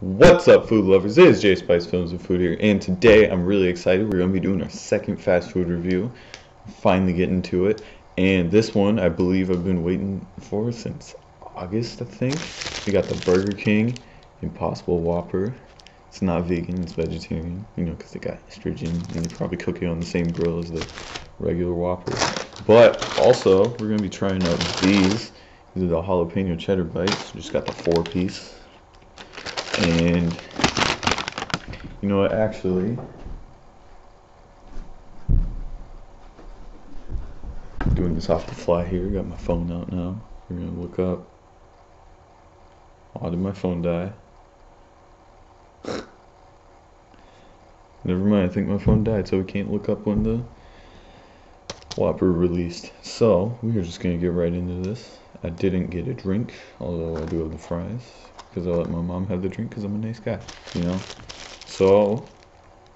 What's up, food lovers? It is J Spice Films and Food here, and today I'm really excited. We're going to be doing our second fast food review. Finally getting to it, and this one I believe I've been waiting for since August, I think. We got the Burger King Impossible Whopper. It's not vegan, it's vegetarian, you know, because they got estrogen, and they probably cook it on the same grill as the regular Whopper. But also, we're going to be trying out these. These are the jalapeno cheddar bites. Just got the four piece and you know what, actually, doing this off the fly here. Got my phone out now. We're gonna look up. Why did my phone die? Never mind, I think my phone died, so we can't look up when the Whopper released. So, we are just gonna get right into this. I didn't get a drink, although I do have the fries because I let my mom have the drink because I'm a nice guy, you know. So,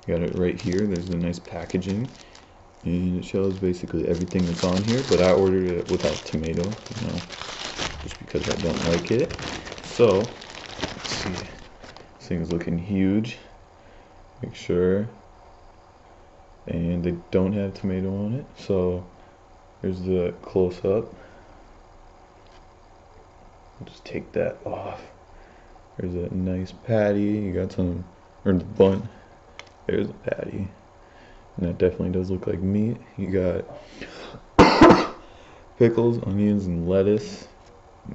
got it right here. There's the nice packaging, and it shows basically everything that's on here. But I ordered it without tomato, you know, just because I don't like it. So, let's see. This thing is looking huge. Make sure. And they don't have tomato on it. So, here's the close up. I'll just take that off. There's a nice patty. You got some, or the bun. There's a patty. And that definitely does look like meat. You got pickles, onions, and lettuce,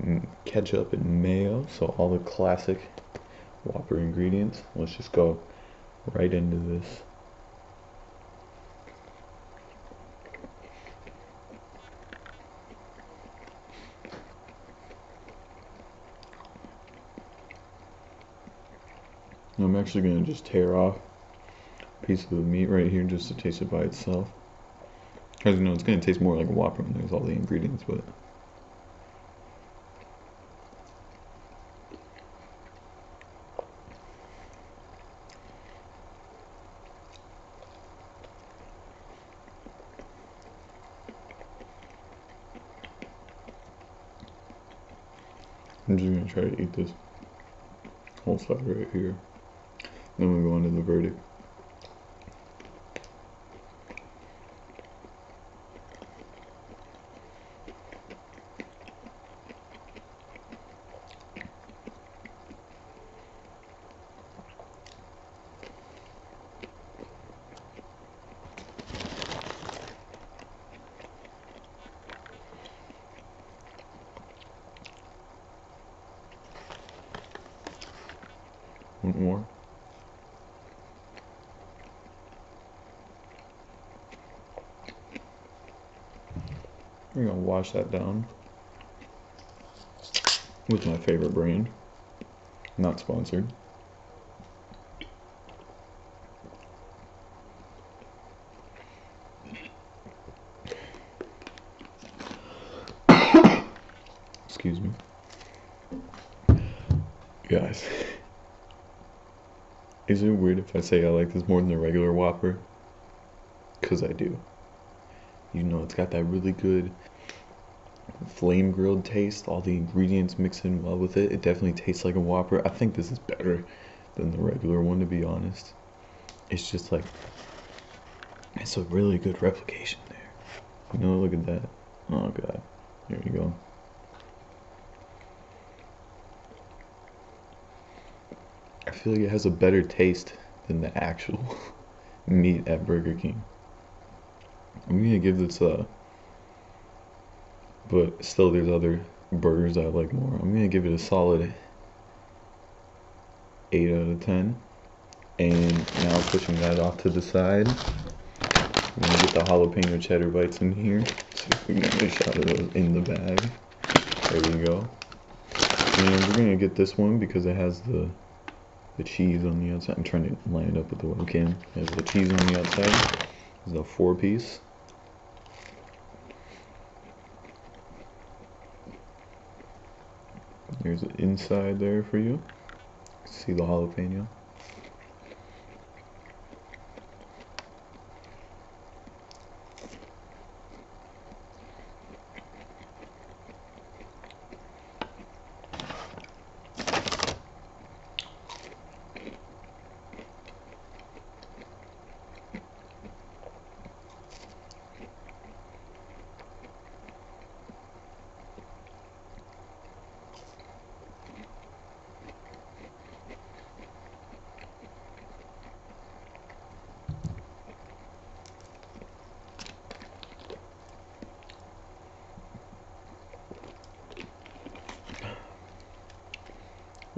and ketchup, and mayo. So all the classic Whopper ingredients. Let's just go right into this. I'm actually going to just tear off a piece of the meat right here just to taste it by itself. As you know, it's going to taste more like a Whopper when there's all the ingredients, but... I'm just going to try to eat this whole side right here. Then we go into the verdict. Want more? We're gonna wash that down with my favorite brand. Not sponsored. Excuse me. Guys, is it weird if I say I like this more than the regular Whopper? Because I do. You know, it's got that really good flame grilled taste. All the ingredients mixed in well with it. It definitely tastes like a Whopper. I think this is better than the regular one, to be honest. It's just like, it's a really good replication there. You know, look at that. Oh, God. There you go. I feel like it has a better taste than the actual meat at Burger King. I'm gonna give this a, but still there's other burgers I like more. I'm gonna give it a solid 8 out of 10. And now pushing that off to the side, I'm gonna get the jalapeno cheddar bites in here. If we can get a shot of those in the bag. There we go. And we're gonna get this one because it has the the cheese on the outside. I'm trying to line it up with the webcam. It has the cheese on the outside. It's a four piece. There's the inside there for you. See the jalapeno.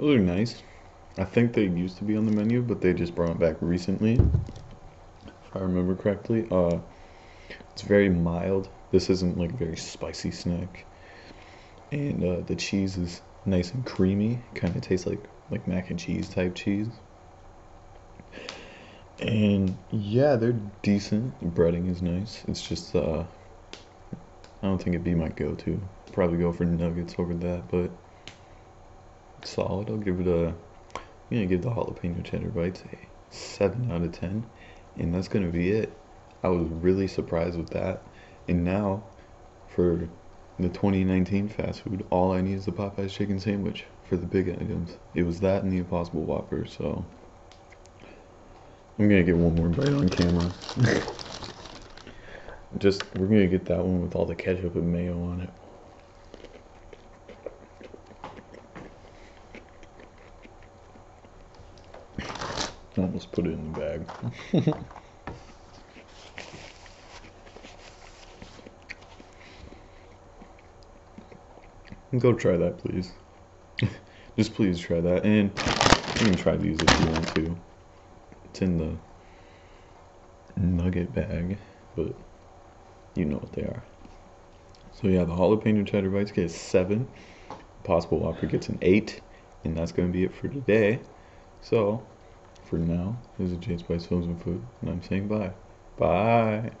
Those are nice. I think they used to be on the menu, but they just brought it back recently, if I remember correctly. Uh, it's very mild. This isn't like a very spicy snack, and uh, the cheese is nice and creamy. Kind of tastes like like mac and cheese type cheese. And yeah, they're decent. The breading is nice. It's just uh, I don't think it'd be my go-to. Probably go for nuggets over that, but solid. I'll give it a. I'm gonna give the jalapeno cheddar bites a seven out of ten, and that's gonna be it. I was really surprised with that, and now for the 2019 fast food, all I need is the Popeyes chicken sandwich for the big items. It was that and the Impossible Whopper, so I'm gonna get one more bite on camera. Just we're gonna get that one with all the ketchup and mayo on it. Almost put it in the bag. Go try that, please. Just please try that. And you can try these if you want to. It's in the nugget bag, but you know what they are. So yeah, the jalapeno cheddar bites get 7. Possible Whopper gets an 8. And that's going to be it for today. So, for now, this is Jay Spice Films and Food, and I'm saying bye. Bye.